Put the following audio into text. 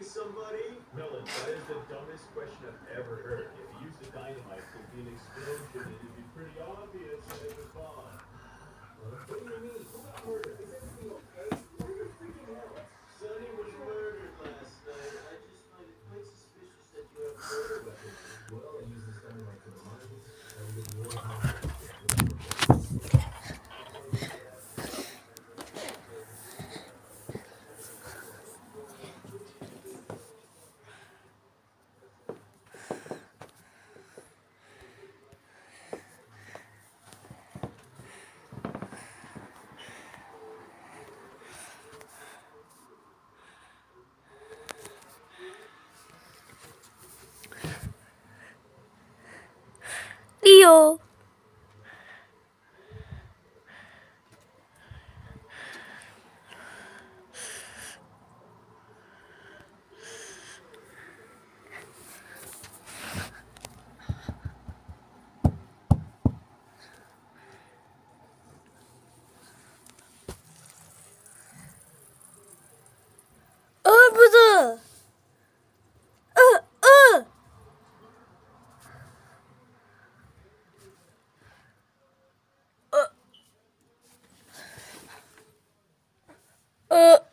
shooting somebody? Nolan, that is the dumbest question I've ever heard. If you use the dynamite, there'd be an explosion and it'd be Tiêu. く